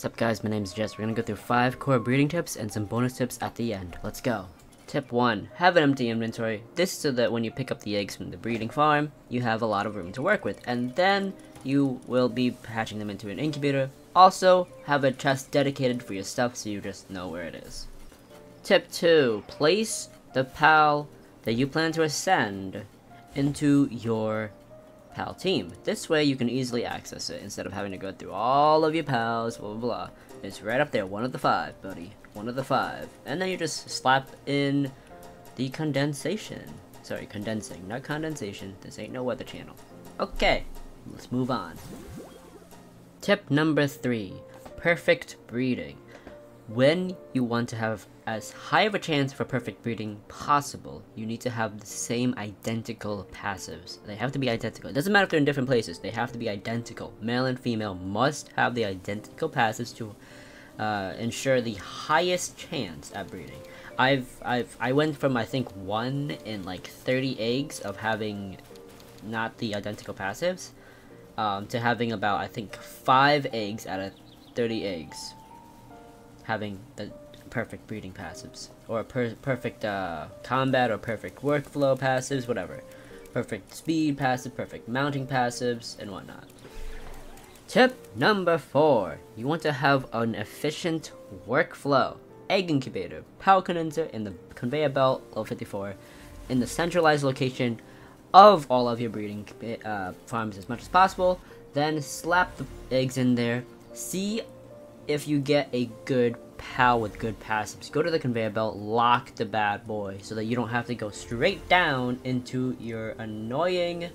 What's up guys, my name is Jess. We're gonna go through 5 core breeding tips and some bonus tips at the end. Let's go. Tip 1. Have an empty inventory. This is so that when you pick up the eggs from the breeding farm, you have a lot of room to work with. And then you will be hatching them into an incubator. Also, have a chest dedicated for your stuff so you just know where it is. Tip 2. Place the PAL that you plan to ascend into your PAL team. This way you can easily access it instead of having to go through all of your pals, blah blah blah. It's right up there, one of the five, buddy. One of the five. And then you just slap in the condensation. Sorry, condensing, not condensation. This ain't no weather channel. Okay, let's move on. Tip number three, perfect breeding. When you want to have as high of a chance for perfect breeding possible, you need to have the same identical passives. They have to be identical. It doesn't matter if they're in different places. They have to be identical. Male and female must have the identical passives to uh, ensure the highest chance at breeding. I've I've I went from I think one in like 30 eggs of having not the identical passives um, to having about I think five eggs out of 30 eggs having the perfect breeding passives or per perfect uh, combat or perfect workflow passives whatever. Perfect speed passive perfect mounting passives and whatnot. Tip number four you want to have an efficient workflow. Egg incubator power condenser in the conveyor belt level 54 in the centralized location of all of your breeding uh, farms as much as possible. Then slap the eggs in there. See if you get a good pal with good passives. Go to the conveyor belt, lock the bad boy, so that you don't have to go straight down into your annoying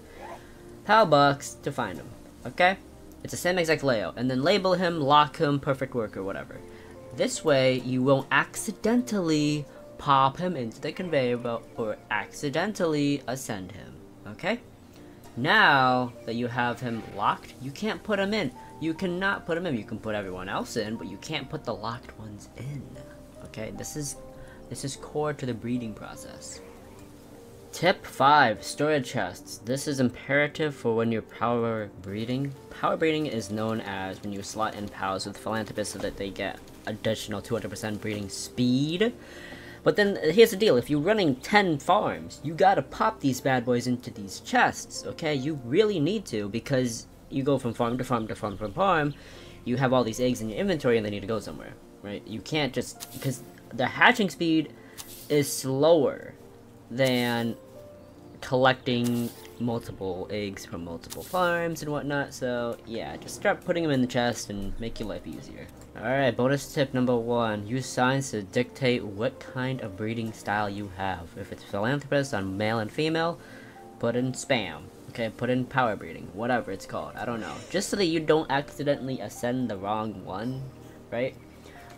pal box to find him. Okay? It's the same exact layout. And then label him, lock him, perfect work, or whatever. This way, you won't accidentally pop him into the conveyor belt or accidentally ascend him. Okay? Now that you have him locked, you can't put him in. You cannot put him in. You can put everyone else in, but you can't put the locked ones in. Okay, this is this is core to the breeding process. Tip 5. Storage chests. This is imperative for when you're power breeding. Power breeding is known as when you slot in pals with philanthropists so that they get additional 200% breeding speed. But then, uh, here's the deal, if you're running 10 farms, you gotta pop these bad boys into these chests, okay? You really need to, because you go from farm to farm to farm to farm, you have all these eggs in your inventory and they need to go somewhere, right? You can't just, because the hatching speed is slower than collecting multiple eggs from multiple farms and whatnot, so yeah, just start putting them in the chest and make your life easier. Alright, bonus tip number one. Use signs to dictate what kind of breeding style you have. If it's philanthropist on male and female, put in spam. Okay, put in power breeding, whatever it's called, I don't know. Just so that you don't accidentally ascend the wrong one, right?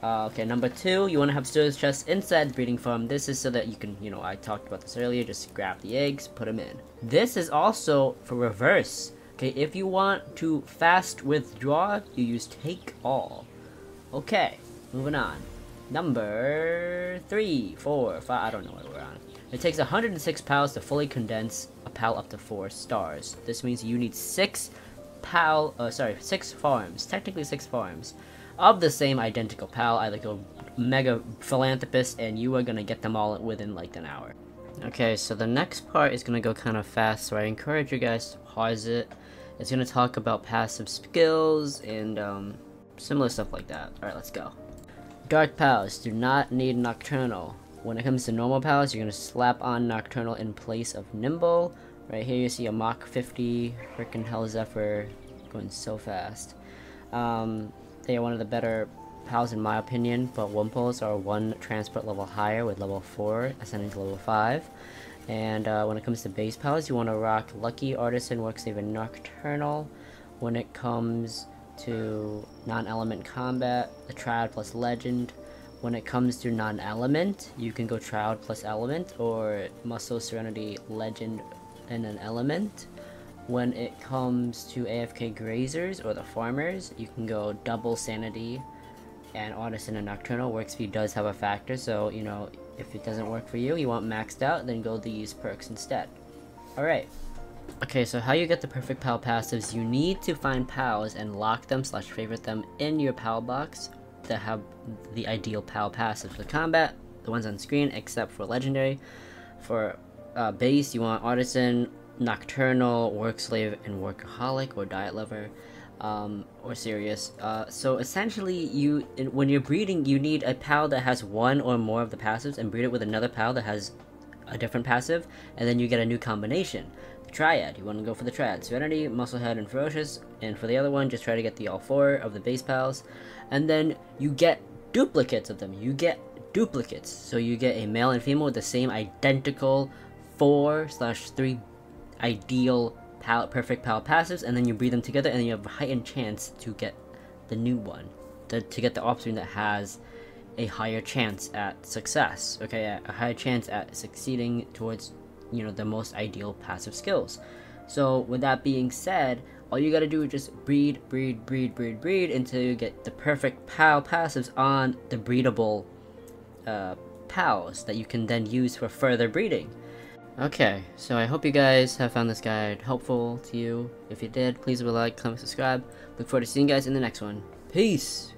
Uh, okay, number two, you want to have storage chests inside the breeding farm. This is so that you can, you know, I talked about this earlier, just grab the eggs, put them in. This is also for reverse. Okay, if you want to fast withdraw, you use take all. Okay, moving on. Number three, four, five, I don't know what we're on. It takes 106 pals to fully condense a pal up to 4 stars. This means you need 6 pal, uh, sorry, 6 farms, technically 6 farms, of the same identical pal, I like a mega philanthropist, and you are gonna get them all within like an hour. Okay, so the next part is gonna go kind of fast, so I encourage you guys to pause it. It's gonna talk about passive skills and um, similar stuff like that. Alright, let's go. Dark pals do not need Nocturnal. When it comes to normal pals, you're to slap on Nocturnal in place of Nimble. Right here you see a Mach 50, freaking Helzephyr, going so fast. Um, they are one of the better pals in my opinion, but Wumpos are one transport level higher with level 4, ascending to level 5. And uh, when it comes to base pals, you want to rock Lucky, Artisan, Worksaver, Nocturnal. When it comes to non-element combat, the Triad plus Legend, when it comes to non-element, you can go Triad plus Element or Muscle Serenity Legend and an Element. When it comes to AFK Grazers or the Farmers, you can go double Sanity and Artisan and Nocturnal. Work speed does have a factor, so you know, if it doesn't work for you, you want maxed out, then go these perks instead. Alright. Okay, so how you get the perfect PAL passives, you need to find PALs and lock them slash favorite them in your PAL box that have the ideal PAL passives. For combat, the ones on screen except for legendary. For uh, base, you want Artisan, Nocturnal, Work Slave, and Workaholic or Diet Lover. Um, or serious. Uh, so essentially, you when you're breeding, you need a PAL that has one or more of the passives, and breed it with another PAL that has a different passive, and then you get a new combination. The Triad, you want to go for the Triad, Serenity, Musclehead, and Ferocious, and for the other one, just try to get the all four of the base PALs, and then you get duplicates of them. You get duplicates, so you get a male and female with the same identical four slash three ideal pal perfect PAL passives, and then you breed them together, and you have a heightened chance to get the new one, to, to get the offspring that has a higher chance at success. Okay, a higher chance at succeeding towards, you know, the most ideal passive skills. So with that being said, all you gotta do is just breed, breed, breed, breed, breed until you get the perfect PAL passives on the breedable uh, PALs that you can then use for further breeding. Okay, so I hope you guys have found this guide helpful to you. If you did, please leave a like, comment, subscribe. Look forward to seeing you guys in the next one. Peace!